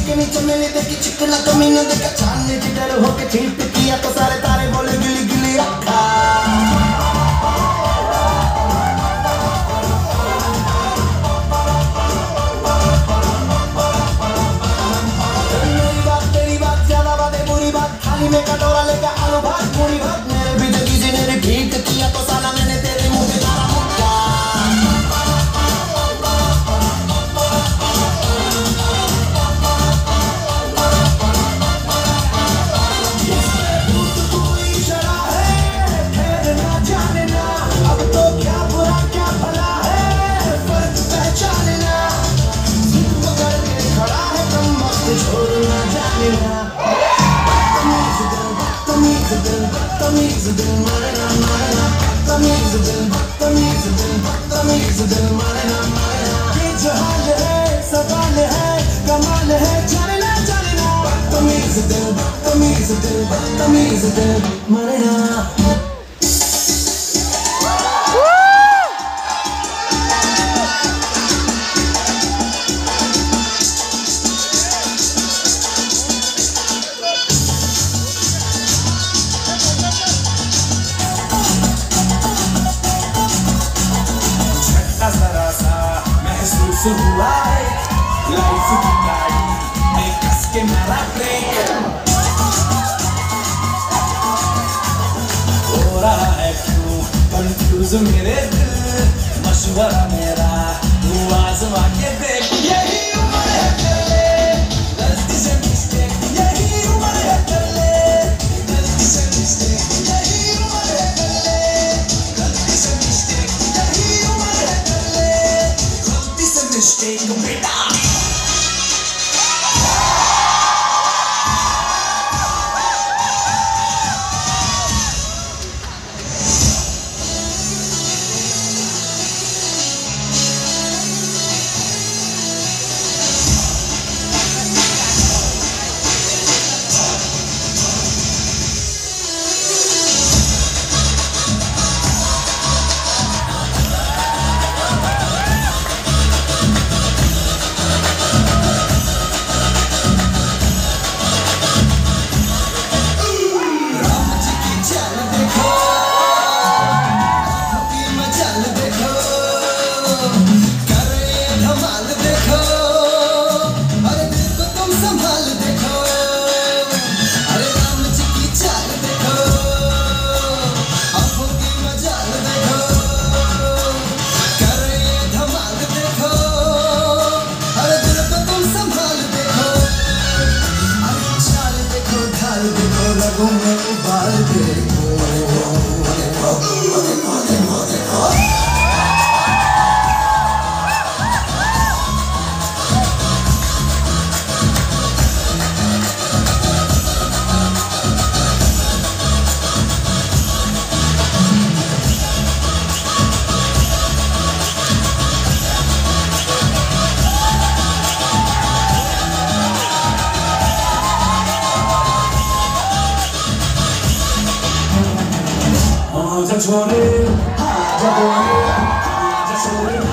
चिकनी चमेली देखी चिकना कमीना देखा चांदनी चिटर होके चीट किया तो सारे तारे बोले गिली गिली अक्का मेरी बात तेरी बात ज्यादा बातें बुरी बात थाली में कटोरा लेकर आलू भात पूरी भात मेरे भी जगी जी ने रिपीट किया तो साला मैंने बदतमीज दिल मरना मरना बदतमीज दिल बदतमीज दिल बदतमीज दिल मरना मरना ये जहान है सवाल है कमाल है जाने ना जाने ना बदतमीज दिल बदतमीज दिल बदतमीज दिल मरना हुआ लाइफ की गाड़ी में कस के मारा ब्रेक हो रहा है क्यों कंफ्यूज मेरे दिल मशवरा मेरा तू आजमा के देख stage completa. Oh, 항상 좋아해 하자 좋아해 하자 좋아해